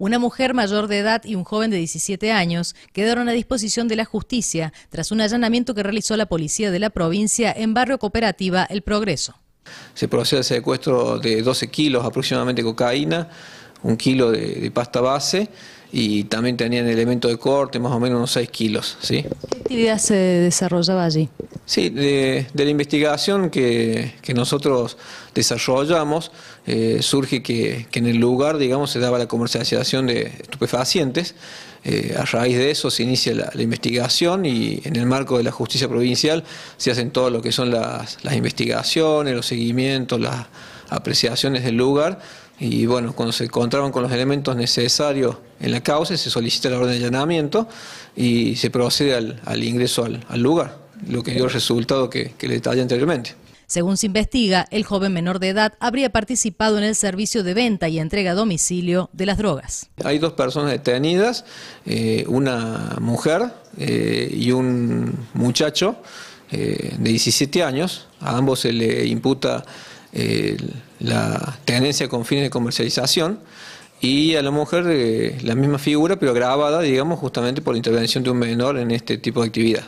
Una mujer mayor de edad y un joven de 17 años quedaron a disposición de la justicia tras un allanamiento que realizó la policía de la provincia en barrio cooperativa El Progreso. Se procede al secuestro de 12 kilos aproximadamente de cocaína, un kilo de, pasta base y también tenían elementos de corte, más o menos unos 6 kilos. ¿sí? ¿Qué actividad se desarrollaba allí? Sí, de, la investigación que, nosotros desarrollamos, eh, surge que, en el lugar, digamos, se daba la comercialización de estupefacientes. Eh, a raíz de eso se inicia la, investigación y en el marco de la justicia provincial se hacen todo lo que son las investigaciones, los seguimientos, las apreciaciones del lugar y bueno, cuando se encontraban con los elementos necesarios en la causa se solicita la orden de allanamiento y se procede al, ingreso al lugar lo que dio el resultado que, le detallé anteriormente. Según se investiga, el joven menor de edad habría participado en el servicio de venta y entrega a domicilio de las drogas. Hay dos personas detenidas, eh, una mujer eh, y un muchacho eh, de 17 años. A ambos se le imputa la tenencia con fines de comercialización y a la mujer la misma figura, pero grabada, digamos, justamente por la intervención de un menor en este tipo de actividad.